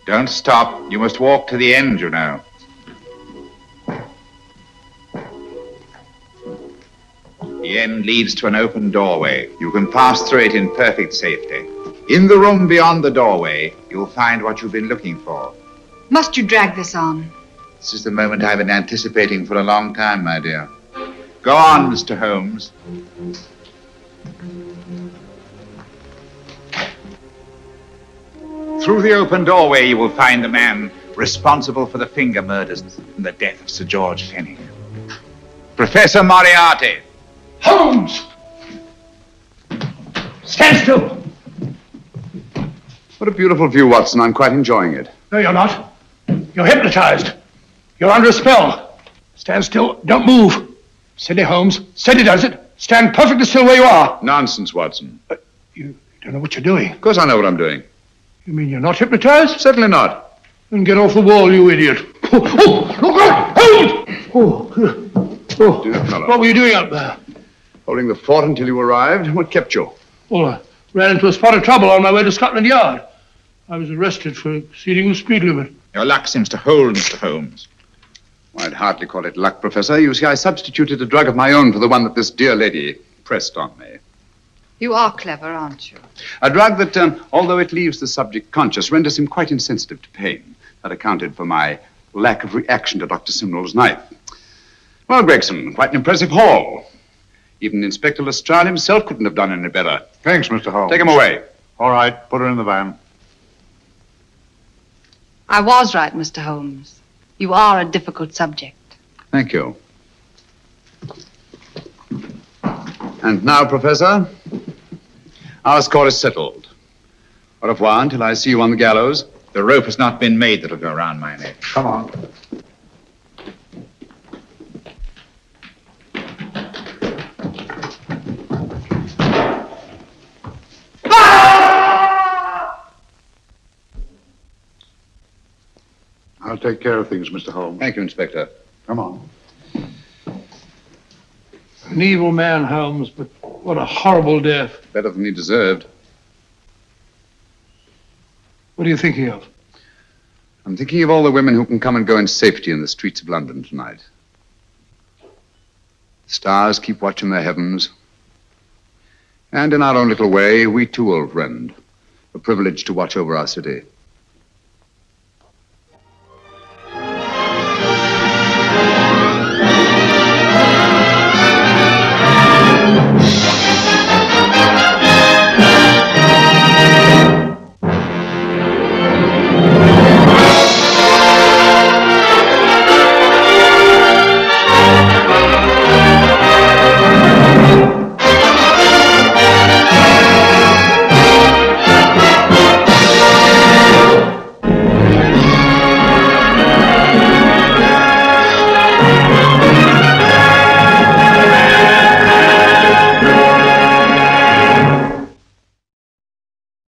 Don't stop. You must walk to the end, you know. The end leads to an open doorway. You can pass through it in perfect safety. In the room beyond the doorway, you'll find what you've been looking for. Must you drag this on? This is the moment I've been anticipating for a long time, my dear. Go on, Mr. Holmes. Through the open doorway, you will find the man responsible for the finger murders and the death of Sir George Fenwick. Professor Moriarty. Holmes! Stand still! What a beautiful view, Watson. I'm quite enjoying it. No, you're not. You're hypnotized. You're under a spell. Stand still. Don't move. Steady, Holmes. Steady does it. Stand perfectly still where you are. Nonsense, Watson. Uh, you don't know what you're doing. Of course I know what I'm doing. You mean you're not hypnotized? Certainly not. Then get off the wall, you idiot. Oh, oh, look out! Holmes! Oh, oh. Dear fellow. What were you doing up there? Holding the fort until you arrived. What kept you? Well, I ran into a spot of trouble on my way to Scotland Yard. I was arrested for exceeding the speed limit. Your luck seems to hold, Mr. Holmes. I'd hardly call it luck, Professor. You see, I substituted a drug of my own for the one that this dear lady pressed on me. You are clever, aren't you? A drug that, um, although it leaves the subject conscious, renders him quite insensitive to pain. That accounted for my lack of reaction to Dr. Simnel's knife. Well, Gregson, quite an impressive haul. Even Inspector Lestrade himself couldn't have done any better. Thanks, Mr. Holmes. Take him away. All right, put her in the van. I was right, Mr. Holmes. You are a difficult subject. Thank you. And now, Professor, our score is settled. Au revoir until I see you on the gallows. The rope has not been made that'll go around my neck. Come on. Take care of things, Mr. Holmes. Thank you, Inspector. Come on. An evil man, Holmes, but what a horrible death. Better than he deserved. What are you thinking of? I'm thinking of all the women who can come and go in safety in the streets of London tonight. The stars keep watch in the heavens. And in our own little way, we too, old friend, are privileged to watch over our city.